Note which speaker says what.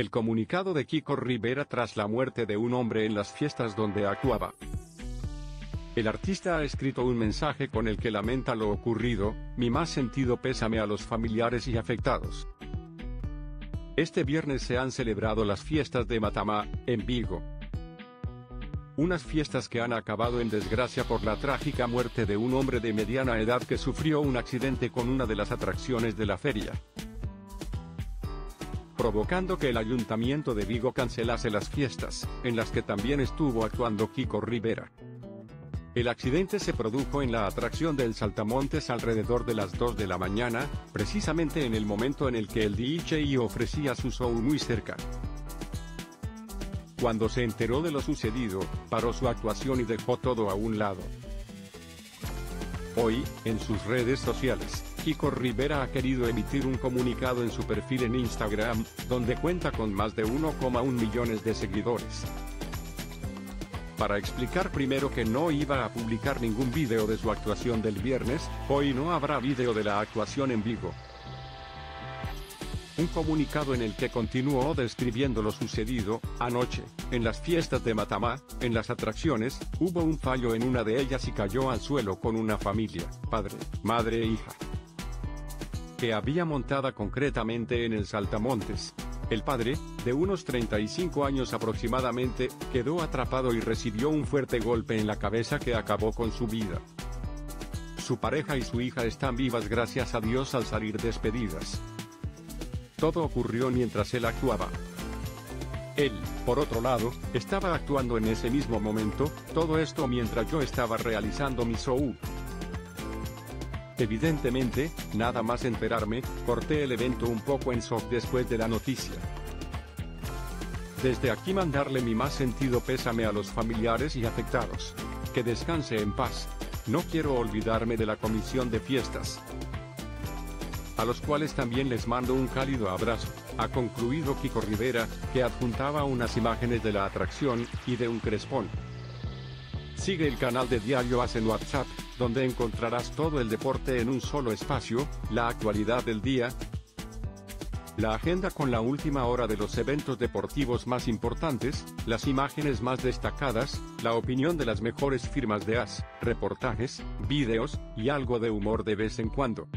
Speaker 1: El comunicado de Kiko Rivera tras la muerte de un hombre en las fiestas donde actuaba. El artista ha escrito un mensaje con el que lamenta lo ocurrido, mi más sentido pésame a los familiares y afectados. Este viernes se han celebrado las fiestas de Matamá, en Vigo. Unas fiestas que han acabado en desgracia por la trágica muerte de un hombre de mediana edad que sufrió un accidente con una de las atracciones de la feria provocando que el ayuntamiento de Vigo cancelase las fiestas, en las que también estuvo actuando Kiko Rivera. El accidente se produjo en la atracción del Saltamontes alrededor de las 2 de la mañana, precisamente en el momento en el que el DJ ofrecía su show muy cerca. Cuando se enteró de lo sucedido, paró su actuación y dejó todo a un lado. Hoy, en sus redes sociales, Kiko Rivera ha querido emitir un comunicado en su perfil en Instagram, donde cuenta con más de 1,1 millones de seguidores. Para explicar primero que no iba a publicar ningún vídeo de su actuación del viernes, hoy no habrá vídeo de la actuación en Vigo. Un comunicado en el que continuó describiendo lo sucedido, anoche, en las fiestas de Matamá, en las atracciones, hubo un fallo en una de ellas y cayó al suelo con una familia, padre, madre e hija que había montada concretamente en el Saltamontes. El padre, de unos 35 años aproximadamente, quedó atrapado y recibió un fuerte golpe en la cabeza que acabó con su vida. Su pareja y su hija están vivas gracias a Dios al salir despedidas. Todo ocurrió mientras él actuaba. Él, por otro lado, estaba actuando en ese mismo momento, todo esto mientras yo estaba realizando mi show. Evidentemente, nada más enterarme, corté el evento un poco en shock después de la noticia. Desde aquí mandarle mi más sentido pésame a los familiares y afectados. Que descanse en paz. No quiero olvidarme de la comisión de fiestas. A los cuales también les mando un cálido abrazo. Ha concluido Kiko Rivera, que adjuntaba unas imágenes de la atracción, y de un crespón. Sigue el canal de Diario As en WhatsApp, donde encontrarás todo el deporte en un solo espacio, la actualidad del día, la agenda con la última hora de los eventos deportivos más importantes, las imágenes más destacadas, la opinión de las mejores firmas de AS, reportajes, vídeos, y algo de humor de vez en cuando.